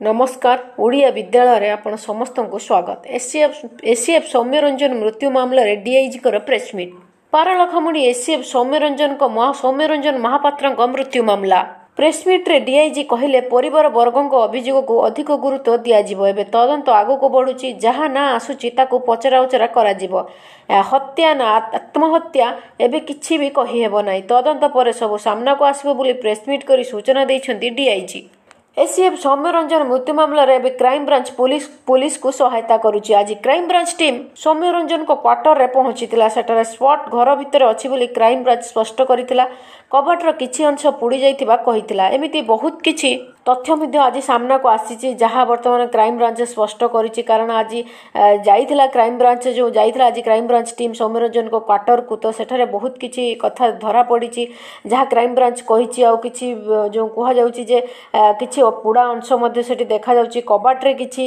ନମସ୍କାର ଓଡ଼ିଆ ବିଦ୍ୟାଳୟରେ ଆପଣ ସମସ୍ତଙ୍କୁ ସ୍ୱାଗତ। ଏସିଏଫ୍ ଏସିଏଫ୍ ସୌମ୍ୟରଞ୍ଜନ ମୃତ୍ୟୁ ମାମଲାରେ ଡିଆଇଜିଙ୍କର ପ୍ରେସମିଟ୍ ପାରଳାଖେମୁଣ୍ଡି ଏସିଏଫ୍ ସୌମ୍ୟରଞ୍ଜନଙ୍କ ସୌମ୍ୟରଞ୍ଜନ ମହାପାତ୍ରଙ୍କ ମୃତ୍ୟୁ ମାମଲା। ପ୍ରେସମିଟ୍ରେ ଡିଆଇଜି କହିଲେ ପରିବାର ବର୍ଗଙ୍କ ଅଭିଯୋଗକୁ ଅଧିକ ଗୁରୁତ୍ୱ ଦିଆଯିବ। ଏବେ ତଦନ୍ତ ଆଗକୁ ବଢ଼ୁଛି ଯାହା ନାଁ ଆସୁଛି ତାକୁ ପଚରାଉଚରା କରାଯିବ। ହତ୍ୟା ନା ଆତ୍ମହତ୍ୟା ଏବେ କିଛି ବି କହିହେବ ନାହିଁ। ତଦନ୍ତ ପରେ ସବୁ ସାମ୍ନାକୁ ଆସିବ ବୋଲି ପ୍ରେସମିଟ୍ କରି ସୂଚନା ଦେଇଛନ୍ତି ଡିଆଇଜି। ଏସିଏଫ୍ ସୌମ୍ୟରଞ୍ଜନ ମୃତ୍ୟୁ ମାମଲାରେ ଏବେ କ୍ରାଇମବ୍ରାଞ୍ଚ ପୋଲିସ ପୋଲିସକୁ ସହାୟତା କରୁଛି। ଆଜି କ୍ରାଇମବ୍ରାଞ୍ଚ ଟିମ୍ ସୌମ୍ୟରଞ୍ଜନଙ୍କ କ୍ୱାର୍ଟରରେ ପହଞ୍ଚିଥିଲା। ସେଠାରେ ସ୍ପଟ୍ ଘର ଭିତରେ ଅଛି ବୋଲି କ୍ରାଇମବ୍ରାଞ୍ଚ ସ୍ପଷ୍ଟ କରିଥିଲା। କବାଟର କିଛି ଅଂଶ ପୋଡ଼ି ଯାଇଥିବା କହିଥିଲା। ଏମିତି ବହୁତ କିଛି ତଥ୍ୟ ମଧ୍ୟ ଆଜି ସାମ୍ନାକୁ ଆସିଛି ଯାହା ବର୍ତ୍ତମାନ କ୍ରାଇମବ୍ରାଞ୍ଚ ସ୍ପଷ୍ଟ କରିଛି କାରଣ ଆଜି ଯାଇଥିଲା କ୍ରାଇମବ୍ରାଞ୍ଚ ଯେଉଁ ଯାଇଥିଲା ଆଜି କ୍ରାଇମବ୍ରାଞ୍ଚ ଟିମ୍ ସୌମ୍ୟରଞ୍ଜନଙ୍କ କ୍ୱାର୍ଟରକୁ ତ ସେଠାରେ ବହୁତ କିଛି କଥା ଧରା ପଡ଼ିଛି ଯାହା କ୍ରାଇମବ୍ରାଞ୍ଚ କହିଛି ଆଉ କିଛି ଯେଉଁ କୁହାଯାଉଛି ଯେ କିଛି ପୋଡ଼ା ଅଂଶ ମଧ୍ୟ ସେଠି ଦେଖାଯାଉଛି କବାଟରେ କିଛି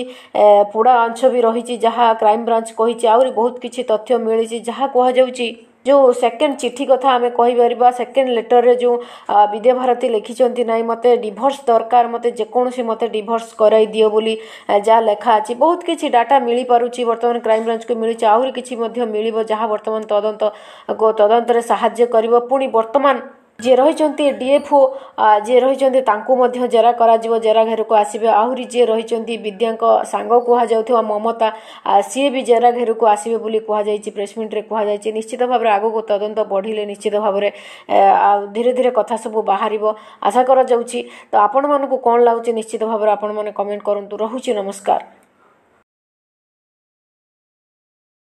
ପୋଡ଼ା ଅଂଶ ବି ରହିଛି ଯାହା କ୍ରାଇମବ୍ରାଞ୍ଚ କହିଛି ଆହୁରି ବହୁତ କିଛି ତଥ୍ୟ ମିଳିଛି ଯାହା କୁହାଯାଉଛି ଯେଉଁ ସେକେଣ୍ଡ ଚିଠି କଥା ଆମେ କହିପାରିବା ସେକେଣ୍ଡ ଲେଟରରେ ଯେଉଁ ବିଦ୍ୟାଭାରତୀ ଲେଖିଛନ୍ତି ନାହିଁ ମୋତେ ଡିଭୋର୍ସ ଦରକାର ମୋତେ ଯେକୌଣସି ମୋତେ ଡିଭୋର୍ସ କରାଇ ଦିଅ ବୋଲି ଯାହା ଲେଖା ଅଛି ବହୁତ କିଛି ଡାଟା ମିଳିପାରୁଛି ବର୍ତ୍ତମାନ କ୍ରାଇମବ୍ରାଞ୍ଚକୁ ମିଳିଛି ଆହୁରି କିଛି ମଧ୍ୟ ମିଳିବ ଯାହା ବର୍ତ୍ତମାନ ତଦନ୍ତ ତଦନ୍ତରେ ସାହାଯ୍ୟ କରିବ ପୁଣି ବର୍ତ୍ତମାନ ଯିଏ ରହିଛନ୍ତି ଡିଏଫ୍ଓ ଯିଏ ରହିଛନ୍ତି ତାଙ୍କୁ ମଧ୍ୟ ଜେରା କରାଯିବ ଜେରା ଘେରକୁ ଆସିବେ। ଆହୁରି ଯିଏ ରହିଛନ୍ତି ବିଦ୍ୟାଙ୍କ ସାଙ୍ଗ କୁହାଯାଉଥିବା ମମତା ସିଏ ବି ଜେରା ଘେରକୁ ଆସିବେ ବୋଲି କୁହାଯାଇଛି ପ୍ରେସମିଟ୍ରେ କୁହାଯାଇଛି। ନିଶ୍ଚିତ ଭାବରେ ଆଗକୁ ତଦନ୍ତ ବଢ଼ିଲେ ନିଶ୍ଚିତ ଭାବରେ ଆଉ ଧୀରେ ଧୀରେ କଥା ସବୁ ବାହାରିବ। ଆଶା କରାଯାଉଛି। ତ ଆପଣମାନଙ୍କୁ କ'ଣ ଲାଗୁଛି? ନିଶ୍ଚିତ ଭାବରେ ଆପଣମାନେ କମେଣ୍ଟ କରନ୍ତୁ। ରହୁଛି ନମସ୍କାର।